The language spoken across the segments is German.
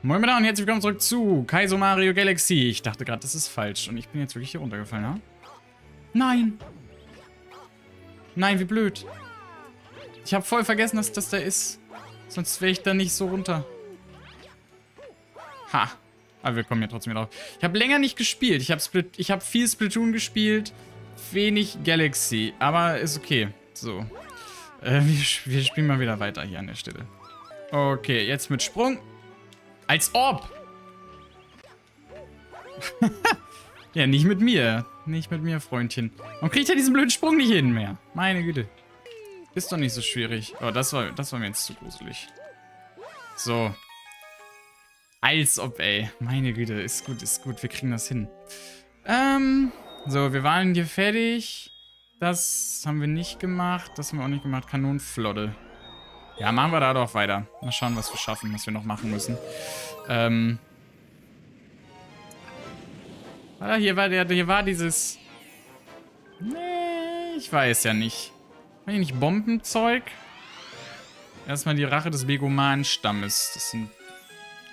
Moin und herzlich willkommen zurück zu Kaizo Mario Galaxy. Ich dachte gerade, das ist falsch und ich bin jetzt wirklich hier runtergefallen, ja? Nein! Nein, wie blöd. Ich habe voll vergessen, dass das da ist. Sonst wäre ich da nicht so runter. Ha. Aber wir kommen ja trotzdem wieder drauf. Ich habe länger nicht gespielt. Ich habe hab viel Splatoon gespielt, wenig Galaxy. Aber ist okay. So. Äh, wir, wir spielen mal wieder weiter hier an der Stelle. Okay, jetzt mit Sprung. Als ob! ja, nicht mit mir. Nicht mit mir, Freundchen. Und kriegt er diesen blöden Sprung nicht hin mehr. Meine Güte. Ist doch nicht so schwierig. Oh, das war, das war mir jetzt zu gruselig. So. Als ob, ey. Meine Güte, ist gut, ist gut. Wir kriegen das hin. Ähm, so, wir waren hier fertig. Das haben wir nicht gemacht. Das haben wir auch nicht gemacht. Kanonenflotte. Ja, machen wir da doch weiter. Mal schauen, was wir schaffen, was wir noch machen müssen. Ähm. Ah, hier war der, hier war dieses... Nee, ich weiß ja nicht. War hier nicht Bombenzeug? Erstmal die Rache des Begoman-Stammes. Das sind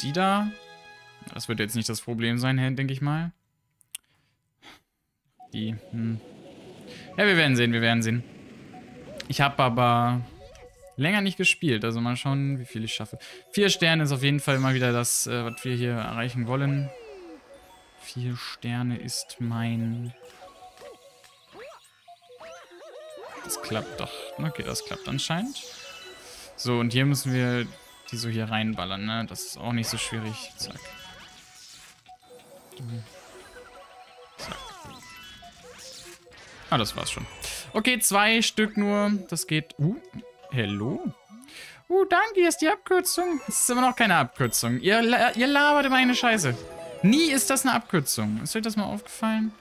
die da. Das wird jetzt nicht das Problem sein, denke ich mal. Die, hm. Ja, wir werden sehen, wir werden sehen. Ich habe aber länger nicht gespielt. Also mal schauen, wie viel ich schaffe. Vier Sterne ist auf jeden Fall mal wieder das, äh, was wir hier erreichen wollen. Vier Sterne ist mein... Das klappt doch. Okay, das klappt anscheinend. So, und hier müssen wir die so hier reinballern, ne? Das ist auch nicht so schwierig. Zack. Zack. Ah, das war's schon. Okay, zwei Stück nur. Das geht... Uh, Hello? Uh, danke, hier ist die Abkürzung. Das ist aber noch keine Abkürzung. Ihr, ihr labert immer eine Scheiße. Nie ist das eine Abkürzung. Ist euch das mal aufgefallen?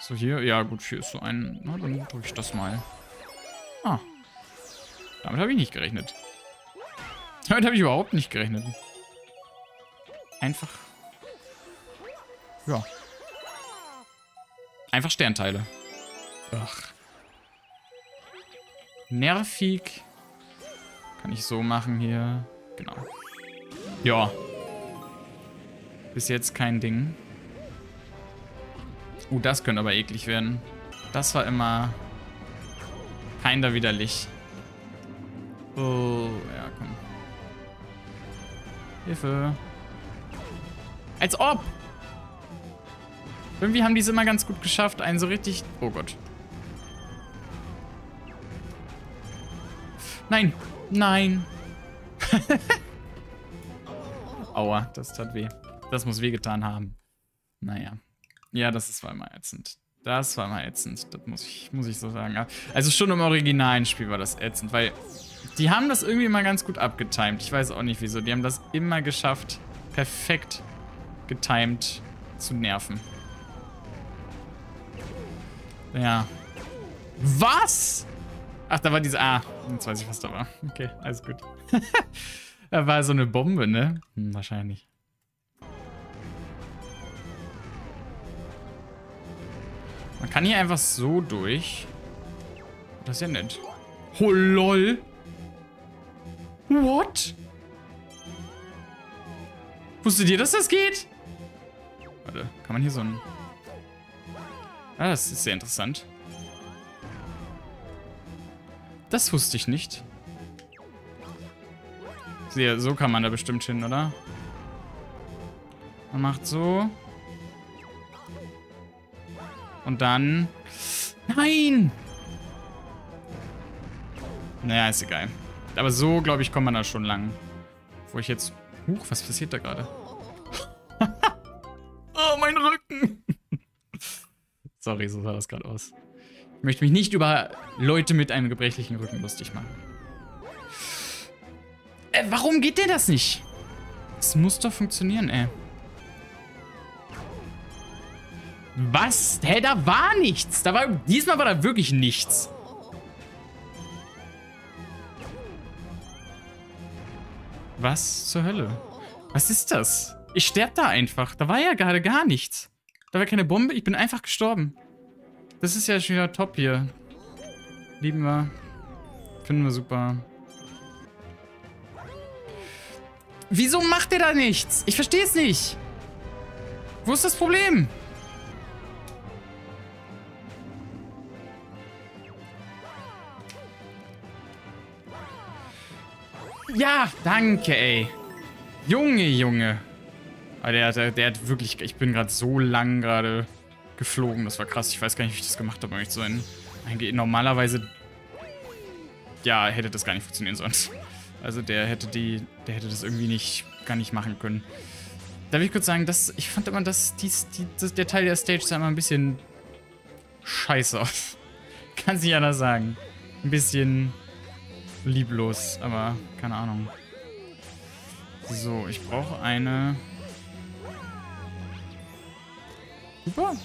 So, hier. Ja, gut, hier ist so ein... Na, dann drücke ich das mal. Ah. Damit habe ich nicht gerechnet. Damit habe ich überhaupt nicht gerechnet. Einfach... Ja. Einfach Sternteile. Ach. Nervig. Kann ich so machen hier. Genau. Ja. Bis jetzt kein Ding. Uh, das könnte aber eklig werden. Das war immer keiner widerlich. Oh, ja, komm. Hilfe. Als ob! Irgendwie haben die es immer ganz gut geschafft, einen so richtig... Oh Gott. Nein. Nein. Aua, das tat weh. Das muss wehgetan haben. Naja. Ja, das ist, immer ätzend. Das war immer ätzend. Das muss ich, muss ich so sagen. Also schon im originalen Spiel war das ätzend, weil die haben das irgendwie mal ganz gut abgetimt. Ich weiß auch nicht wieso. Die haben das immer geschafft, perfekt getimt zu nerven. Ja. Was? Ach, da war diese... Ah, jetzt weiß ich, was da war. Okay, alles gut. da war so eine Bombe, ne? Hm, wahrscheinlich. Man kann hier einfach so durch. Das ist ja nett. Oh, lol. What? Wusstet ihr, dass das geht? Warte, kann man hier so ein... Ah, das ist sehr interessant. Das wusste ich nicht. Sehe, so kann man da bestimmt hin, oder? Man macht so. Und dann... Nein! Naja, ist egal. Aber so, glaube ich, kommt man da schon lang. Wo ich jetzt... Huch, was passiert da gerade? oh, mein Rücken! Sorry, so sah das gerade aus. Ich möchte mich nicht über Leute mit einem gebrechlichen Rücken lustig machen. Äh, warum geht denn das nicht? Es muss doch funktionieren, ey. Was? Hä, da war nichts. Da war, diesmal war da wirklich nichts. Was zur Hölle? Was ist das? Ich sterbe da einfach. Da war ja gerade gar nichts. Da war keine Bombe. Ich bin einfach gestorben. Das ist ja schon wieder top hier. Lieben wir. Finden wir super. Wieso macht der da nichts? Ich verstehe es nicht. Wo ist das Problem? Ja, danke, ey. Junge, Junge. Aber der, der, der hat wirklich... Ich bin gerade so lang gerade geflogen. Das war krass. Ich weiß gar nicht, wie ich das gemacht habe, um mich zu sein. Normalerweise... Ja, hätte das gar nicht funktionieren sollen. Also der hätte die... Der hätte das irgendwie nicht... Gar nicht machen können. Darf ich kurz sagen, dass... Ich fand immer, dass dies, die, das, der Teil der Stage sah immer ein bisschen... Scheiße aus. Kann sich anders sagen. Ein bisschen lieblos, aber keine Ahnung. So, ich brauche eine... Super.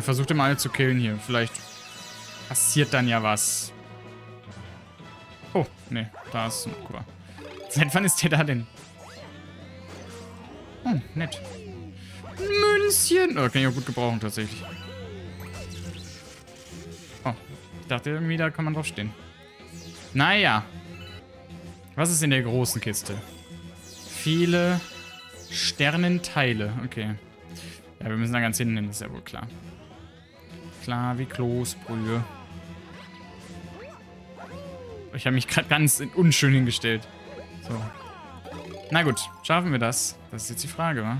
Versucht immer alle zu killen hier. Vielleicht passiert dann ja was. Oh, nee, da ist ein Guck Seit wann ist der da denn? Oh, nett. Münzchen. Oh, kann ich auch gut gebrauchen, tatsächlich. dachte irgendwie, da kann man drauf stehen. Naja. Was ist in der großen Kiste? Viele Sternenteile. Okay. Ja, wir müssen da ganz hinten hin, ist ja wohl klar. Klar wie Kloßbrühe. Ich habe mich gerade ganz unschön hingestellt. So. Na gut, schaffen wir das? Das ist jetzt die Frage, wa?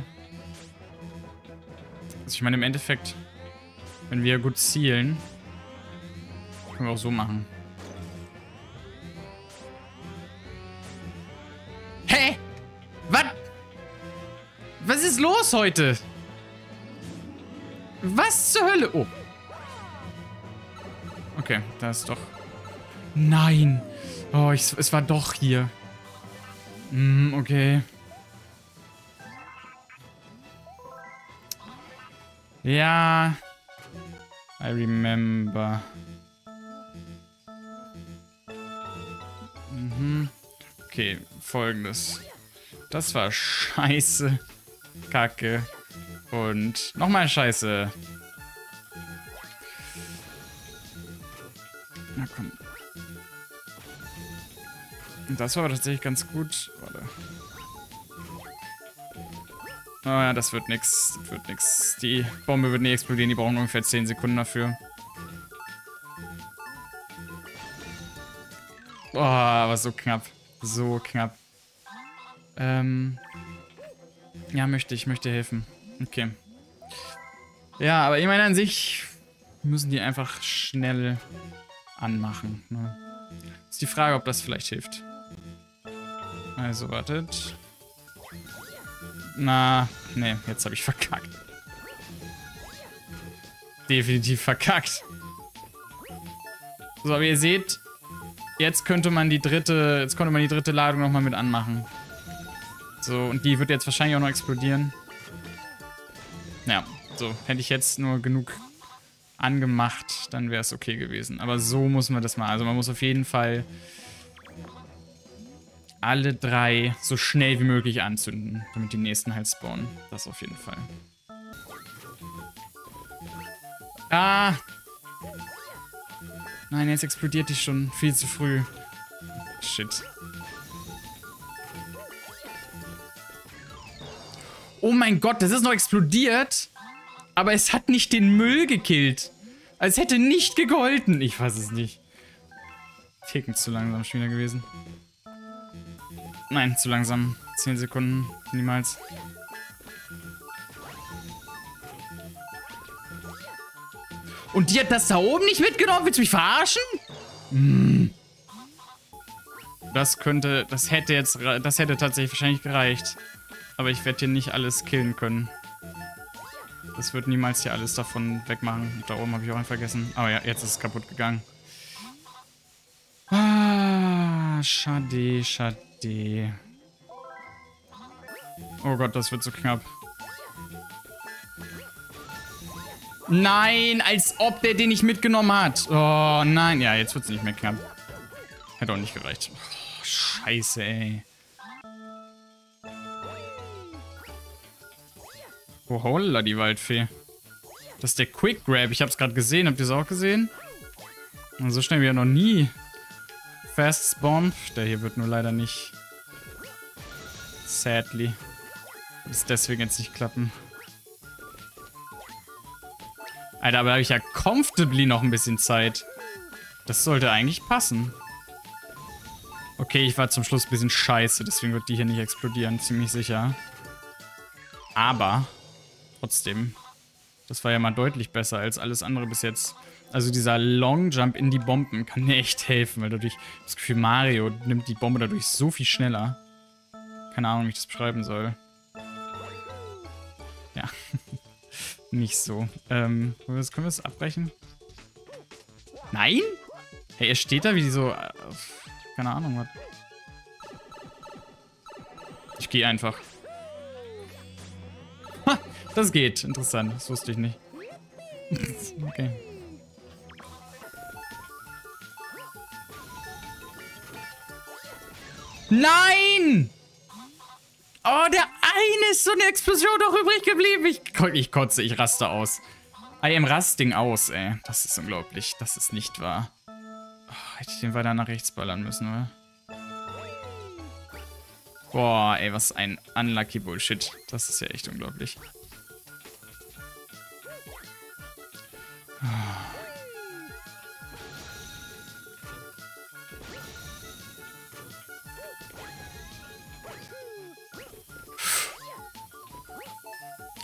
Also ich meine, im Endeffekt, wenn wir gut zielen, können wir auch so machen. Hä? Was? Was ist los heute? Was zur Hölle? Oh. Okay, da ist doch... Nein. Oh, ich, es war doch hier. Hm, okay. Ja. I remember. Mhm. Okay, folgendes. Das war scheiße. Kacke. Und nochmal scheiße. Das war tatsächlich ganz gut. Warte. Oh ja, das wird nix. Das wird nix. Die Bombe wird nie explodieren. Die brauchen ungefähr 10 Sekunden dafür. Oh, aber so knapp. So knapp. Ähm. Ja, möchte ich, möchte helfen. Okay. Ja, aber ich meine an sich müssen die einfach schnell anmachen. Ne? Ist die Frage, ob das vielleicht hilft. Also, wartet. Na, ne, jetzt habe ich verkackt. Definitiv verkackt. So, wie ihr seht, Jetzt könnte man die dritte, jetzt konnte man die dritte Ladung nochmal mit anmachen. So, und die wird jetzt wahrscheinlich auch noch explodieren. Ja, so, hätte ich jetzt nur genug angemacht, dann wäre es okay gewesen. Aber so muss man das mal. Also man muss auf jeden Fall alle drei so schnell wie möglich anzünden, damit die nächsten halt spawnen. Das auf jeden Fall. Ah, Nein, jetzt explodiert die schon viel zu früh. Shit. Oh mein Gott, das ist noch explodiert. Aber es hat nicht den Müll gekillt. Es hätte nicht gegolten. Ich weiß es nicht. Ticken zu langsam schon wieder gewesen. Nein, zu langsam. 10 Sekunden. Niemals. Und die hat das da oben nicht mitgenommen? Willst du mich verarschen? Hm. Das könnte, das hätte jetzt, das hätte tatsächlich wahrscheinlich gereicht. Aber ich werde hier nicht alles killen können. Das wird niemals hier alles davon wegmachen. Da oben habe ich auch einen vergessen. Aber ja, jetzt ist es kaputt gegangen. Ah, schade, schade. Oh Gott, das wird so knapp. Nein, als ob der den nicht mitgenommen hat. Oh, nein. Ja, jetzt wird es nicht mehr knapp. Hätte auch nicht gereicht. Oh, scheiße, ey. Oh, holla, die Waldfee. Das ist der Quick Grab. Ich hab's gerade gesehen. Habt ihr es auch gesehen? So schnell wie er noch nie fast spawn. Der hier wird nur leider nicht Sadly. Es deswegen jetzt nicht klappen. Alter, aber da habe ich ja comfortably noch ein bisschen Zeit. Das sollte eigentlich passen. Okay, ich war zum Schluss ein bisschen scheiße, deswegen wird die hier nicht explodieren, ziemlich sicher. Aber, trotzdem, das war ja mal deutlich besser als alles andere bis jetzt. Also dieser Long Jump in die Bomben kann mir echt helfen, weil dadurch, das Gefühl, Mario nimmt die Bombe dadurch so viel schneller. Keine Ahnung, wie ich das beschreiben soll. Ja, nicht so. Ähm, können wir das abbrechen? Nein? Hey, er steht da wie so... Äh, keine Ahnung, was. Ich gehe einfach. Ha, das geht. Interessant. Das wusste ich nicht. okay. Nein! Oh, der eine ist so eine Explosion noch übrig geblieben. Ich, ich kotze, ich raste aus. I am rusting aus, ey. Das ist unglaublich. Das ist nicht wahr. Oh, hätte ich den weiter nach rechts ballern müssen, oder? Boah, ey, was ein unlucky Bullshit. Das ist ja echt unglaublich.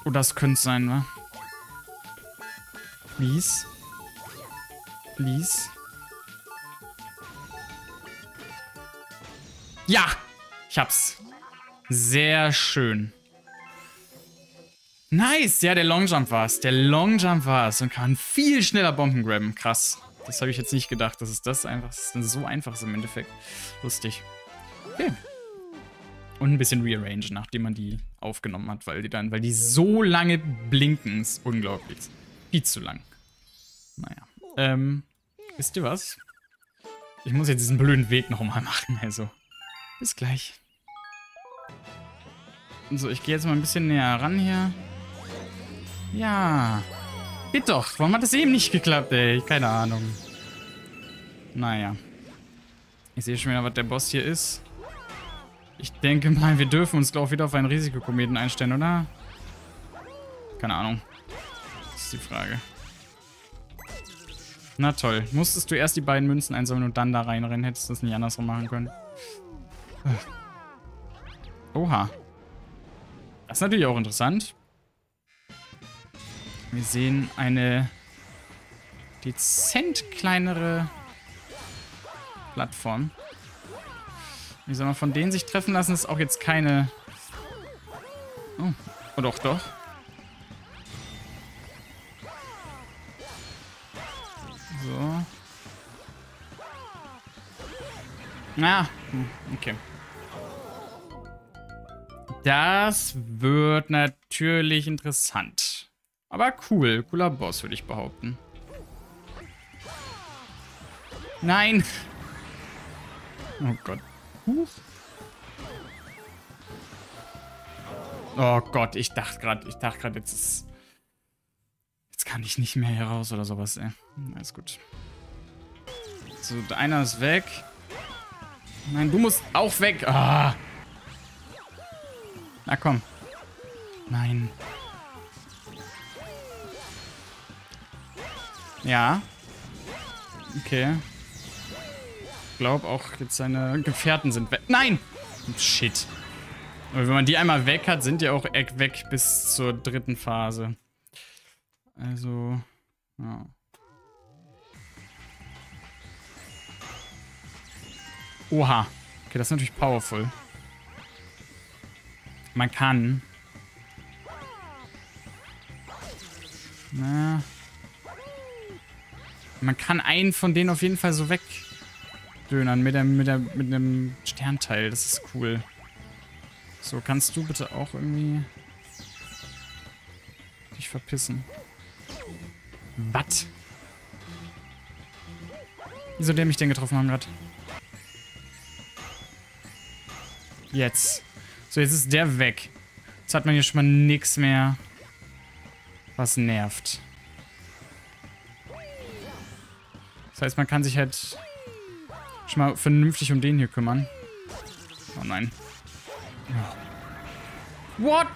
Oh, das könnte sein, wa? Please. Please. Ja! Ich hab's. Sehr schön. Nice! Ja, der Longjump war's. Der Longjump war's und kann viel schneller Bomben grabben. Krass. Das habe ich jetzt nicht gedacht, dass es das einfach das ist. so einfach ist im Endeffekt. Lustig. Okay. Und ein bisschen rearrangen, nachdem man die aufgenommen hat, weil die dann, weil die so lange blinken, ist unglaublich. Viel zu lang. Naja. Ähm, wisst ihr was? Ich muss jetzt diesen blöden Weg nochmal machen, also. Bis gleich. So, ich gehe jetzt mal ein bisschen näher ran hier. Ja. Geht doch. Warum hat das eben nicht geklappt, ey? Keine Ahnung. Naja. Ich sehe schon wieder, was der Boss hier ist. Ich denke mal, wir dürfen uns, glaube ich, wieder auf einen Risikokometen einstellen, oder? Keine Ahnung. Das ist die Frage. Na toll. Musstest du erst die beiden Münzen einsammeln und dann da reinrennen? Hättest du das nicht andersrum machen können? Oha. Das ist natürlich auch interessant. Wir sehen eine dezent kleinere Plattform. Wie soll man von denen sich treffen lassen, ist auch jetzt keine... Oh, oh doch, doch. So. Ah, okay. Das wird natürlich interessant. Aber cool. Cooler Boss, würde ich behaupten. Nein! Oh Gott. Huch. Oh Gott, ich dachte gerade, ich dachte gerade, jetzt ist... Jetzt kann ich nicht mehr hier raus oder sowas, ey. Alles gut. So, einer ist weg. Nein, du musst auch weg. Ah. Na komm. Nein. Ja. Okay glaube auch jetzt seine Gefährten sind weg. Nein! Shit. Aber wenn man die einmal weg hat, sind die auch weg bis zur dritten Phase. Also, ja. Oha. Okay, das ist natürlich powerful. Man kann... Na... Man kann einen von denen auf jeden Fall so weg Dönern mit, der, mit, der, mit einem Sternteil. Das ist cool. So, kannst du bitte auch irgendwie dich verpissen? Was? Wieso der mich denn getroffen haben gerade? Jetzt. So, jetzt ist der weg. Jetzt hat man hier schon mal nichts mehr, was nervt. Das heißt, man kann sich halt schon mal vernünftig um den hier kümmern. Oh nein. What?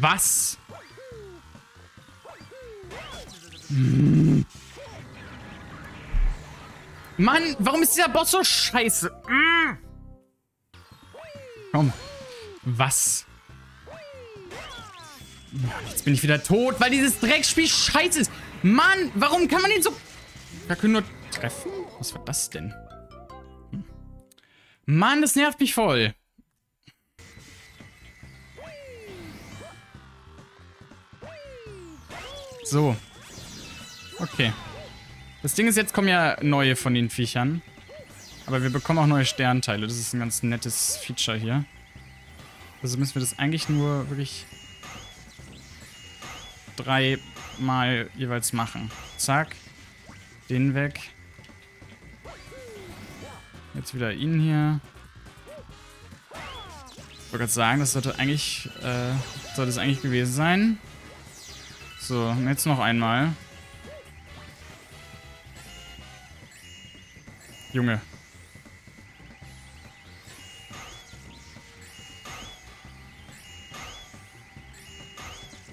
Was? Hm. Mann, warum ist dieser Boss so scheiße? Mm. Komm. Was? Jetzt bin ich wieder tot, weil dieses Dreckspiel scheiße ist. Mann, warum kann man den so... Da können nur treffen? Was war das denn? Hm. Mann, das nervt mich voll. So. Okay. Das Ding ist, jetzt kommen ja neue von den Viechern. Aber wir bekommen auch neue Sternteile. Das ist ein ganz nettes Feature hier. Also müssen wir das eigentlich nur wirklich dreimal jeweils machen. Zack. Den weg. Jetzt wieder ihn hier. Ich wollte gerade sagen, das sollte eigentlich, äh, sollte es eigentlich gewesen sein. So, und jetzt noch einmal. Junge.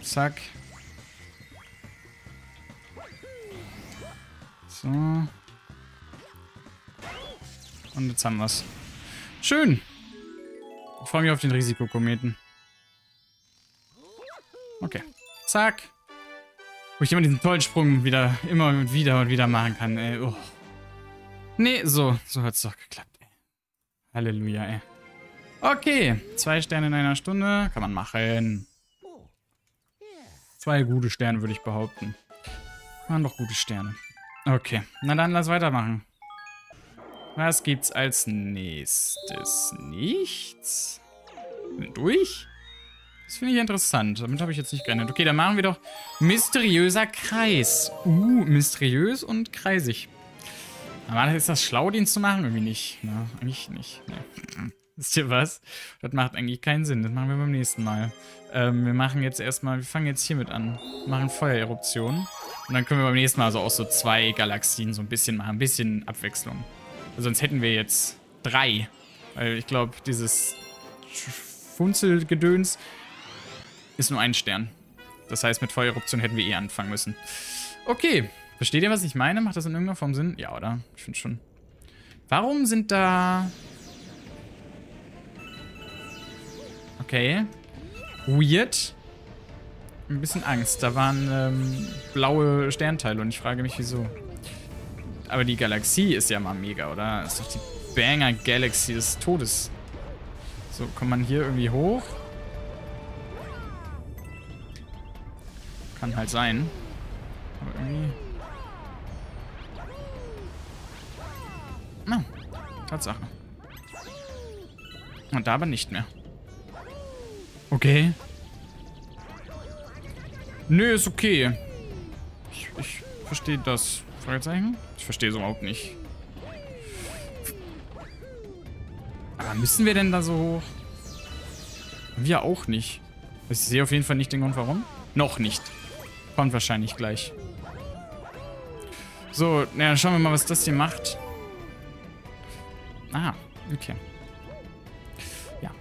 Zack. So. Und jetzt haben wir's. Schön. Ich freue mich auf den Risikokometen. Okay. Zack. Wo ich immer diesen tollen Sprung wieder, immer und wieder und wieder machen kann, ey. Oh. Nee, so, so hat's doch geklappt, ey. Halleluja, ey. Okay, zwei Sterne in einer Stunde, kann man machen. Zwei gute Sterne, würde ich behaupten. Waren doch gute Sterne. Okay, na dann lass weitermachen. Was gibt's als nächstes? Nichts? Durch? Das finde ich interessant. Damit habe ich jetzt nicht gerechnet. Okay, dann machen wir doch mysteriöser Kreis. Uh, mysteriös und kreisig. Aber ist das schlau, den zu machen? Irgendwie nicht. Ne? Eigentlich nicht. Nee. Wisst ihr was? Das macht eigentlich keinen Sinn. Das machen wir beim nächsten Mal. Ähm, wir machen jetzt erstmal, wir fangen jetzt hiermit an. Wir machen Feuereruption. Und dann können wir beim nächsten Mal so auch so zwei Galaxien so ein bisschen machen. Ein bisschen Abwechslung. Sonst hätten wir jetzt drei. Weil ich glaube, dieses Funzelgedöns ist nur ein Stern. Das heißt, mit Feuereruption hätten wir eh anfangen müssen. Okay. Versteht ihr, was ich meine? Macht das in irgendeiner Form Sinn? Ja, oder? Ich finde schon. Warum sind da... Okay. Weird. Ein bisschen Angst. Da waren ähm, blaue Sternteile und ich frage mich, wieso. Aber die Galaxie ist ja mal mega, oder? Das ist doch die Banger Galaxy des Todes. So, kommt man hier irgendwie hoch? Kann halt sein. Aber irgendwie... Na, Tatsache. Und da aber nicht mehr. Okay. Nö, ist okay. Ich, ich verstehe das. Fragezeichen? Ich verstehe es überhaupt nicht. Aber müssen wir denn da so hoch? Wir auch nicht. Ich sehe auf jeden Fall nicht den Grund, warum. Noch nicht. Kommt wahrscheinlich gleich. So, na, schauen wir mal, was das hier macht. Ah, okay. Ja.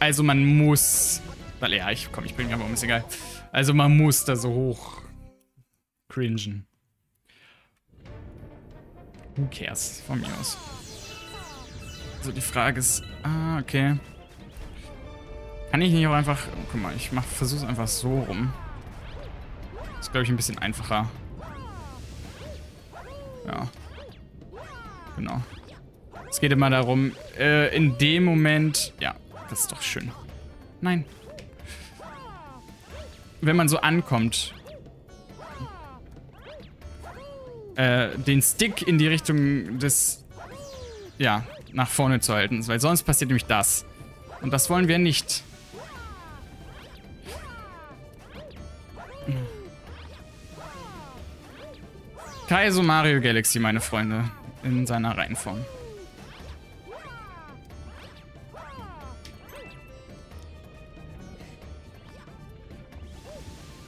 Also man muss... Ja, ich komm, ich bin aber um, ist egal. Also man muss da so hoch cringen. Who cares? Von mir aus. Also die Frage ist... Ah, okay. Kann ich nicht auch einfach... Guck mal, ich mach, versuch's einfach so rum. ist, glaube ich, ein bisschen einfacher. Ja. Genau. Es geht immer darum, äh, in dem Moment... Ja, das ist doch schön. Nein. Wenn man so ankommt, äh, den Stick in die Richtung des... Ja, nach vorne zu halten. Weil sonst passiert nämlich das. Und das wollen wir nicht. Kaizo Mario Galaxy, meine Freunde. In seiner Reihenform.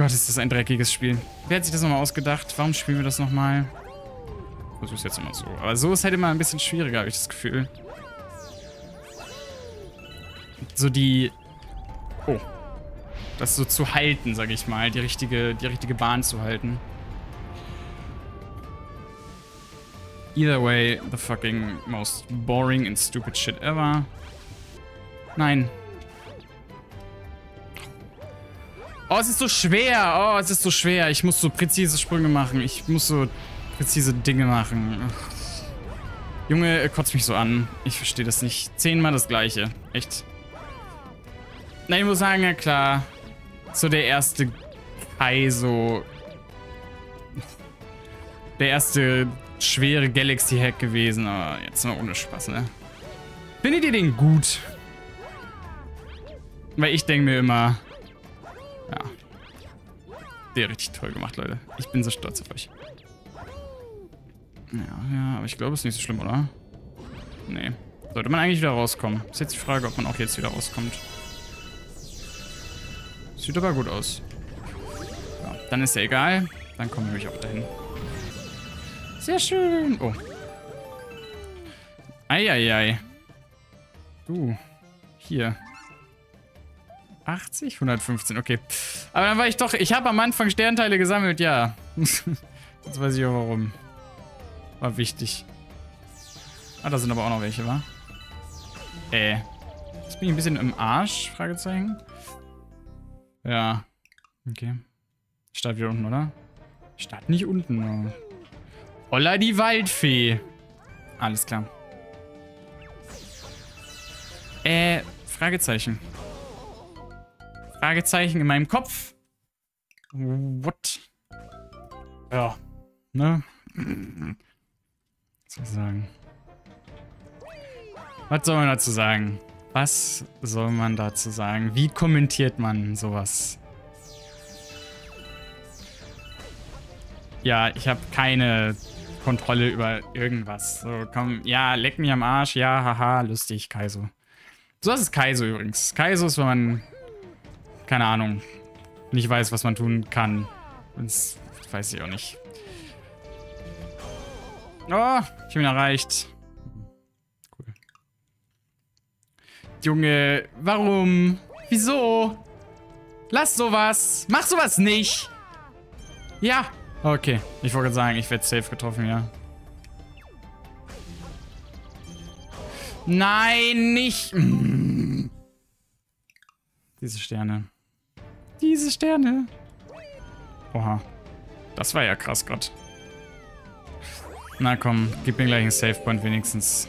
Gott, ist das ein dreckiges Spiel. Wer hat sich das nochmal ausgedacht? Warum spielen wir das nochmal? Versuch's jetzt immer so. Aber so ist halt immer ein bisschen schwieriger, habe ich das Gefühl. So die... Oh. Das so zu halten, sage ich mal. Die richtige, die richtige Bahn zu halten. Either way, the fucking most boring and stupid shit ever. Nein. Oh, es ist so schwer. Oh, es ist so schwer. Ich muss so präzise Sprünge machen. Ich muss so präzise Dinge machen. Junge, kotzt mich so an. Ich verstehe das nicht. Zehnmal das gleiche. Echt. Na, ich muss sagen, ja klar. So der erste Kaizo. Der erste schwere Galaxy-Hack gewesen, aber jetzt mal ohne Spaß, ne? Findet ihr den gut? Weil ich denke mir immer, ja, der richtig toll gemacht, Leute. Ich bin so stolz auf euch. Ja, ja, aber ich glaube, es ist nicht so schlimm, oder? Nee. Sollte man eigentlich wieder rauskommen. Ist jetzt die Frage, ob man auch jetzt wieder rauskommt. Sieht aber gut aus. Ja, dann ist ja egal. Dann kommen wir nämlich auch dahin. Sehr schön. Oh. Eieiei. Du. Hier. 80? 115, okay. Aber dann war ich doch... Ich habe am Anfang Sternteile gesammelt, ja. Jetzt weiß ich auch warum. War wichtig. Ah, da sind aber auch noch welche, wa? Äh. Jetzt bin ich ein bisschen im Arsch, Fragezeichen. Ja. Okay. Start wieder unten, oder? Start nicht unten. Oh. Holla die Waldfee. Alles klar. Äh, Fragezeichen. Fragezeichen in meinem Kopf. What? Ja. Ne? Was soll ich sagen? Was soll man dazu sagen? Was soll man dazu sagen? Wie kommentiert man sowas? Ja, ich habe keine Kontrolle über irgendwas. So, komm, ja, leck mich am Arsch. Ja, haha, lustig, Kaiso. So ist Kaiso übrigens. Kaiso ist, wenn man, keine Ahnung, nicht weiß, was man tun kann. Das weiß ich auch nicht. Oh, ich bin erreicht. Cool. Junge, warum? Wieso? Lass sowas. Mach sowas nicht. Ja, Okay, ich wollte sagen, ich werde safe getroffen, ja. Nein, nicht. Diese Sterne. Diese Sterne. Oha. Das war ja krass Gott. Na komm, gib mir gleich einen Save Point wenigstens.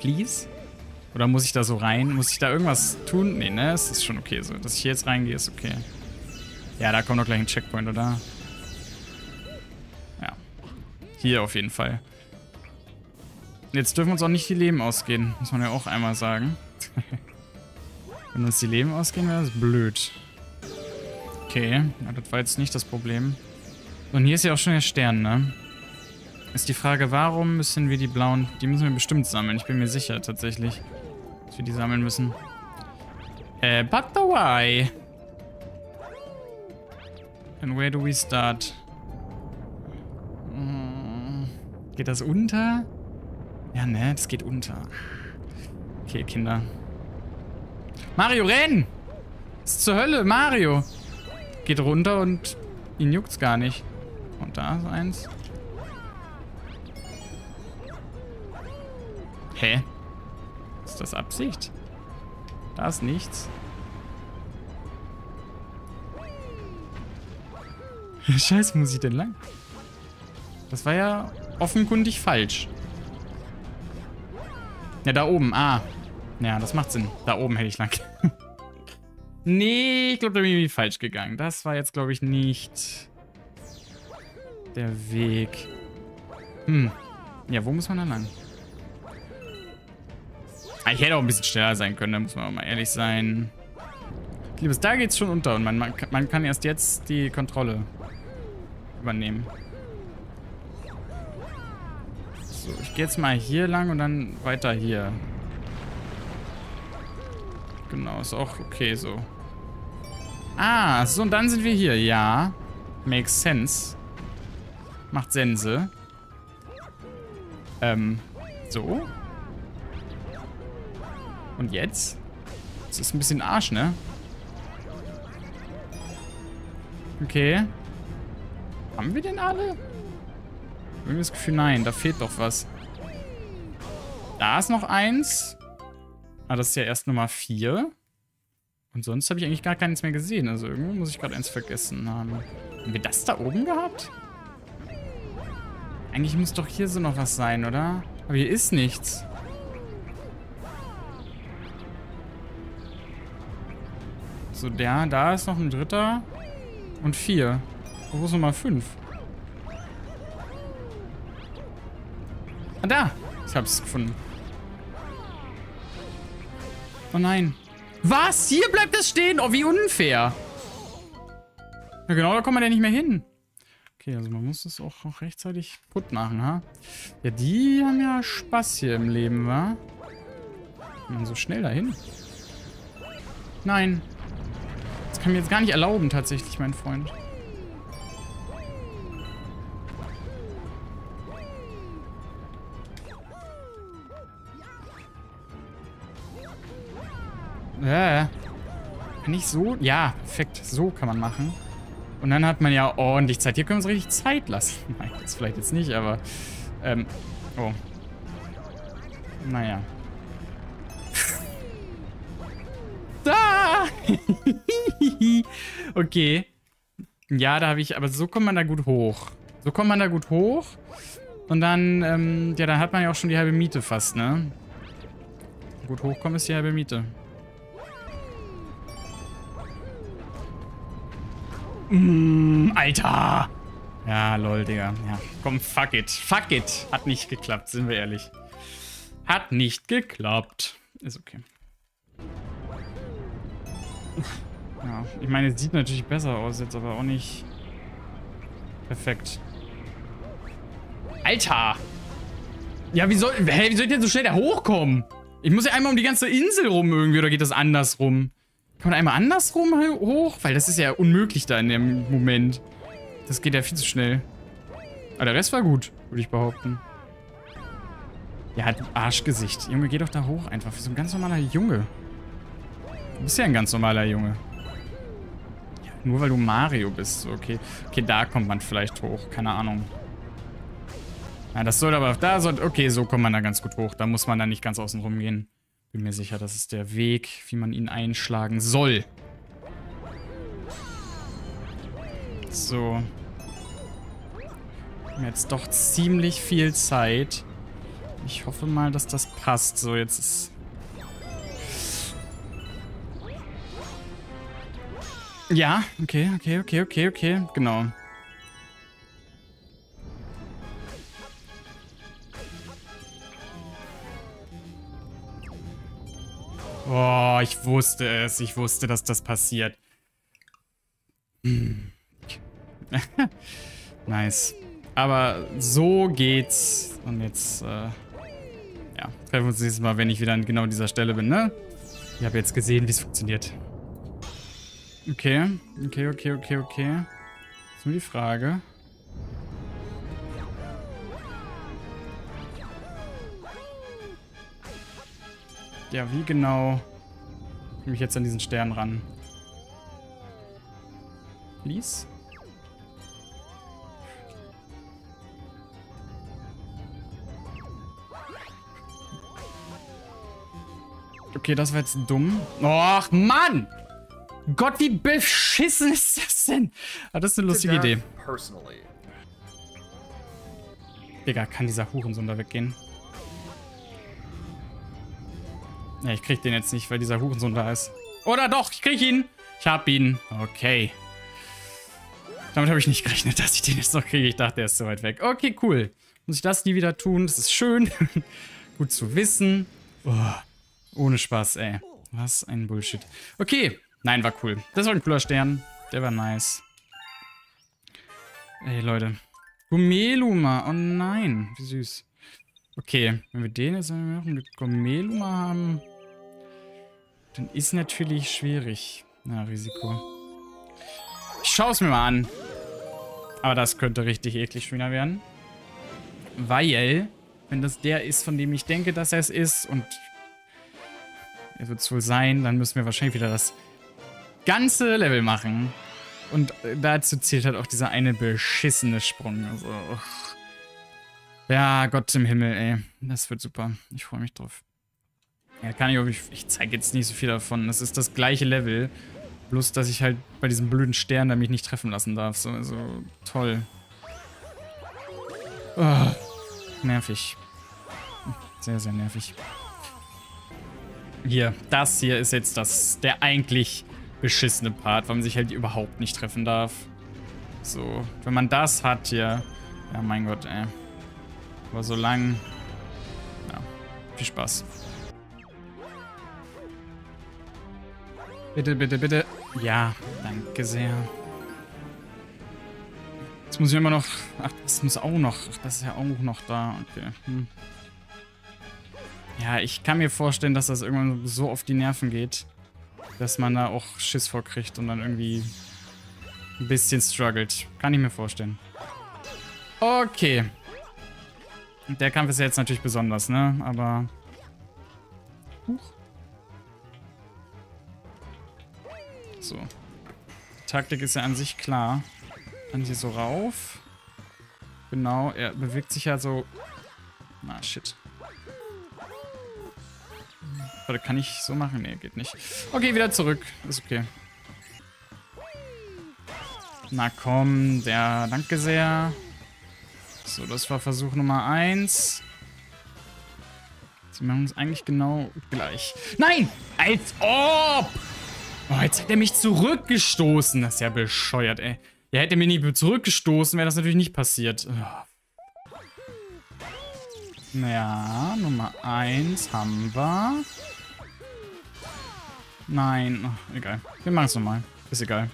Please? Oder muss ich da so rein? Muss ich da irgendwas tun? Nee, ne? Es ist schon okay so. Dass ich hier jetzt reingehe, ist okay. Ja, da kommt doch gleich ein Checkpoint, oder? Hier auf jeden Fall. Jetzt dürfen uns auch nicht die Leben ausgehen. Muss man ja auch einmal sagen. Wenn uns die Leben ausgehen, wäre das blöd. Okay, ja, das war jetzt nicht das Problem. Und hier ist ja auch schon der Stern, ne? Ist die Frage, warum müssen wir die blauen... Die müssen wir bestimmt sammeln. Ich bin mir sicher, tatsächlich. Dass wir die sammeln müssen. Äh, but the why? And where do we start? Geht das unter? Ja, ne, das geht unter. Okay, Kinder. Mario, renn! Ist zur Hölle, Mario? Geht runter und ihn juckt's gar nicht. Und da ist eins. Hä? Ist das Absicht? Da ist nichts. Scheiße, muss ich denn lang? Das war ja offenkundig falsch. Ja, da oben. Ah. Ja, das macht Sinn. Da oben hätte ich lang. nee, ich glaube, da bin ich falsch gegangen. Das war jetzt, glaube ich, nicht der Weg. Hm. Ja, wo muss man da lang? Ah, ich hätte auch ein bisschen schneller sein können, da muss man auch mal ehrlich sein. Liebes, da geht's schon unter und man, man, man kann erst jetzt die Kontrolle übernehmen. So, ich gehe jetzt mal hier lang und dann weiter hier. Genau, ist auch okay so. Ah, so, und dann sind wir hier. Ja. Makes sense. Macht Sense. Ähm, so. Und jetzt? Das ist ein bisschen Arsch, ne? Okay. Haben wir denn alle? Irgendwie das Gefühl, nein, da fehlt doch was. Da ist noch eins. Ah, das ist ja erst Nummer vier. Und sonst habe ich eigentlich gar keins mehr gesehen. Also irgendwo muss ich gerade eins vergessen haben. Haben wir das da oben gehabt? Eigentlich muss doch hier so noch was sein, oder? Aber hier ist nichts. So, der, da ist noch ein dritter. Und vier. Wo ist Nummer fünf? Ah, da! Ich hab's gefunden. Oh nein. Was? Hier bleibt es stehen? Oh, wie unfair. Ja, genau, da kommt man ja nicht mehr hin. Okay, also man muss das auch noch rechtzeitig putt machen, ha? Ja, die haben ja Spaß hier im Leben, wa? Man so schnell dahin. Nein. Das kann mir jetzt gar nicht erlauben, tatsächlich, mein Freund. Äh. Ich so? Ja, perfekt. So kann man machen. Und dann hat man ja ordentlich Zeit. Hier können wir uns richtig Zeit lassen. Nein, das vielleicht jetzt nicht, aber... Ähm, oh. Naja. Da! okay. Ja, da habe ich... Aber so kommt man da gut hoch. So kommt man da gut hoch. Und dann, ähm, ja, dann hat man ja auch schon die halbe Miete fast, ne? Gut hochkommen ist die halbe Miete. Mm, Alter. Ja, lol, Digga. Ja, komm, fuck it. Fuck it. Hat nicht geklappt, sind wir ehrlich. Hat nicht geklappt. Ist okay. Ja, ich meine, es sieht natürlich besser aus jetzt, aber auch nicht perfekt. Alter! Ja, wie soll, hä, wie soll ich denn so schnell da hochkommen? Ich muss ja einmal um die ganze Insel rum irgendwie, oder geht das andersrum? Kann man einmal andersrum hoch? Weil das ist ja unmöglich da in dem Moment. Das geht ja viel zu schnell. Aber der Rest war gut, würde ich behaupten. Ja, hat Arschgesicht. Junge, geh doch da hoch einfach. Wie so ein ganz normaler Junge. Du bist ja ein ganz normaler Junge. Ja, nur weil du Mario bist. Okay. Okay, da kommt man vielleicht hoch. Keine Ahnung. Ja, das soll aber... Da soll... Okay, so kommt man da ganz gut hoch. Da muss man dann nicht ganz außen rum gehen. Bin mir sicher, das ist der Weg, wie man ihn einschlagen soll. So. Jetzt doch ziemlich viel Zeit. Ich hoffe mal, dass das passt. So, jetzt ist... Ja, okay, okay, okay, okay, okay. Genau. Oh, ich wusste es. Ich wusste, dass das passiert. Nice. Aber so geht's. Und jetzt, äh, ja, treffen wir uns nächstes Mal, wenn ich wieder an genau dieser Stelle bin, ne? Ich habe jetzt gesehen, wie es funktioniert. Okay, okay, okay, okay, okay. Jetzt nur die Frage. Ja, wie genau komme ich jetzt an diesen Stern ran? Please? Okay, das war jetzt dumm. Och, Mann! Gott, wie beschissen ist das denn? Ah, das ist eine lustige Idee. Digga, kann dieser Hurensohn da weggehen? Ja, ich krieg den jetzt nicht, weil dieser Hurensohn da ist. Oder doch, ich krieg ihn. Ich hab ihn. Okay. Damit habe ich nicht gerechnet, dass ich den jetzt noch kriege. Ich dachte, er ist so weit weg. Okay, cool. Muss ich das nie wieder tun? Das ist schön. Gut zu wissen. Oh, ohne Spaß, ey. Was ein Bullshit. Okay. Nein, war cool. Das war ein cooler Stern. Der war nice. Ey, Leute. Gumeluma. Oh nein. Wie süß. Okay, wenn wir den jetzt noch mit Gomeluma haben, dann ist natürlich schwierig. Na, Risiko. Ich schaue es mir mal an. Aber das könnte richtig eklig schon wieder werden. Weil Wenn das der ist, von dem ich denke, dass er es ist und er wird es wohl sein, dann müssen wir wahrscheinlich wieder das ganze Level machen. Und dazu zählt halt auch dieser eine beschissene Sprung. Also, uch. Ja, Gott im Himmel, ey. Das wird super. Ich freue mich drauf. Ja, kann ich ich, ich zeige jetzt nicht so viel davon. Das ist das gleiche Level. Bloß, dass ich halt bei diesem blöden Stern da mich nicht treffen lassen darf. So, also, toll. Oh, nervig. Sehr, sehr nervig. Hier, das hier ist jetzt das, der eigentlich beschissene Part, weil man sich halt überhaupt nicht treffen darf. So, wenn man das hat hier, ja mein Gott, ey. Aber so lang, ja, viel Spaß. Bitte, bitte, bitte. Ja, danke sehr. Jetzt muss ich immer noch... Ach, das muss auch noch... Ach, das ist ja auch noch da. Okay. Hm. Ja, ich kann mir vorstellen, dass das irgendwann so auf die Nerven geht, dass man da auch Schiss vorkriegt und dann irgendwie ein bisschen struggelt. Kann ich mir vorstellen. Okay. Der Kampf ist ja jetzt natürlich besonders, ne? Aber... Huch. So. Die Taktik ist ja an sich klar. Dann hier so rauf. Genau, er bewegt sich ja so... Na, shit. Warte, kann ich so machen? Nee, geht nicht. Okay, wieder zurück. Ist okay. Na komm, der... Danke sehr. So, das war Versuch Nummer 1. Sie machen uns eigentlich genau gleich. Nein! Als ob! Oh, jetzt hat er mich zurückgestoßen. Das ist ja bescheuert, ey. Ja, hätte er mich nicht zurückgestoßen, wäre das natürlich nicht passiert. Oh. Ja, Nummer 1 haben wir. Nein, oh, egal. Wir machen es nochmal. Ist egal.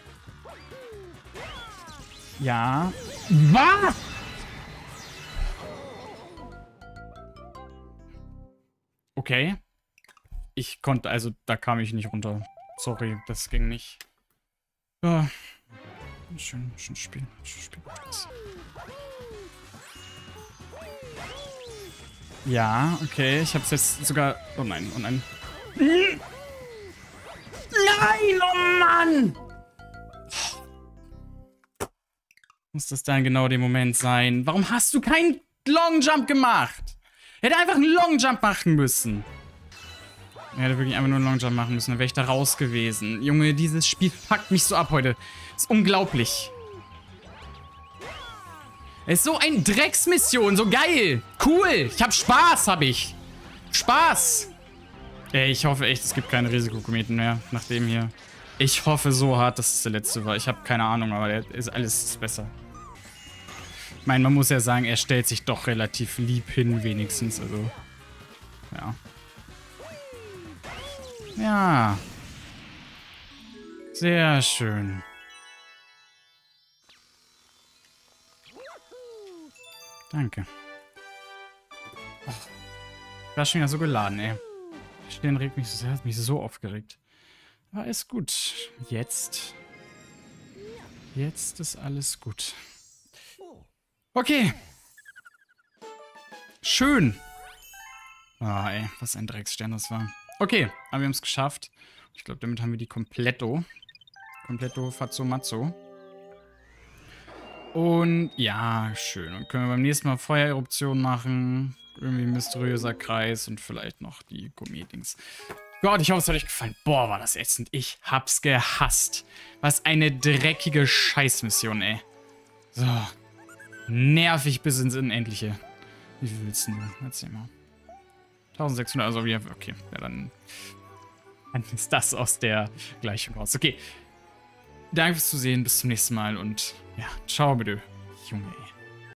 Ja. Was? Okay. Ich konnte, also da kam ich nicht runter. Sorry, das ging nicht. Ja. Schön, schön spielen. Schön spielen. Ja, okay. Ich hab's jetzt sogar... Oh nein, oh nein. Nein, oh Mann! Muss das dann genau der Moment sein? Warum hast du keinen Long Jump gemacht? Hätte einfach einen Long Jump machen müssen. Er hätte wirklich einfach nur einen Longjump machen müssen, dann wäre ich da raus gewesen. Junge, dieses Spiel packt mich so ab heute. Ist unglaublich. Es ist so ein Drecksmission, so geil. Cool. Ich hab Spaß, hab ich. Spaß. Ey, ich hoffe echt, es gibt keine Risikokometen mehr nach dem hier. Ich hoffe so hart, dass es der letzte war. Ich habe keine Ahnung, aber ist alles besser. Ich meine, man muss ja sagen, er stellt sich doch relativ lieb hin, wenigstens. Also, ja. Ja. Sehr schön. Danke. Oh, ich war schon wieder so geladen, ey. Stehen regt mich so, hat mich so aufgeregt. Aber ist gut. Jetzt. Jetzt ist alles gut. Okay. Schön. Ah, ey, was ein Drecksstern das war. Okay, aber wir haben es geschafft. Ich glaube, damit haben wir die Kompletto. Kompletto Fazzo Mazzo. Und ja, schön. Dann können wir beim nächsten Mal Feuereruption machen. Irgendwie mysteriöser Kreis und vielleicht noch die Gourmet-Dings. Gott, ich hoffe, es hat euch gefallen. Boah, war das ätzend. Ich hab's gehasst. Was eine dreckige Scheißmission, ey. So. Nervig bis ins Unendliche. Wie viel willst du? Erzähl mal. 1600, also wir, okay, ja, dann, dann ist das aus der Gleichung raus. Okay, danke fürs Zusehen, bis zum nächsten Mal und ja, ciao bitte, Junge, ey.